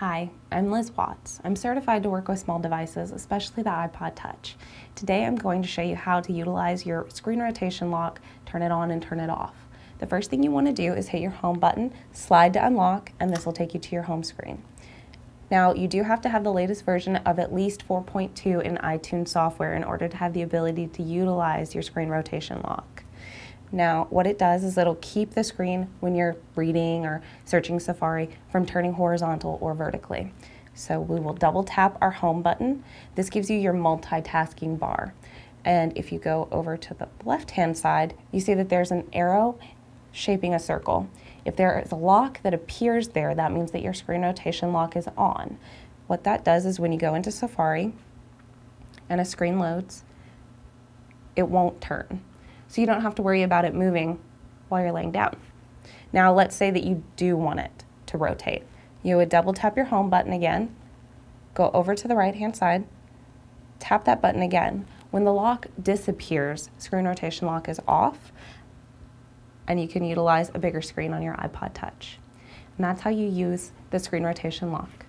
Hi, I'm Liz Watts. I'm certified to work with small devices, especially the iPod Touch. Today I'm going to show you how to utilize your screen rotation lock, turn it on and turn it off. The first thing you want to do is hit your home button, slide to unlock, and this will take you to your home screen. Now, you do have to have the latest version of at least 4.2 in iTunes software in order to have the ability to utilize your screen rotation lock. Now, what it does is it'll keep the screen when you're reading or searching Safari from turning horizontal or vertically. So we will double tap our home button. This gives you your multitasking bar. And if you go over to the left-hand side, you see that there's an arrow shaping a circle. If there is a lock that appears there, that means that your screen rotation lock is on. What that does is when you go into Safari and a screen loads, it won't turn so you don't have to worry about it moving while you're laying down. Now let's say that you do want it to rotate. You would double tap your home button again, go over to the right hand side, tap that button again. When the lock disappears, screen rotation lock is off, and you can utilize a bigger screen on your iPod Touch. And that's how you use the screen rotation lock.